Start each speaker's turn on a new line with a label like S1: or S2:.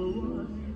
S1: one.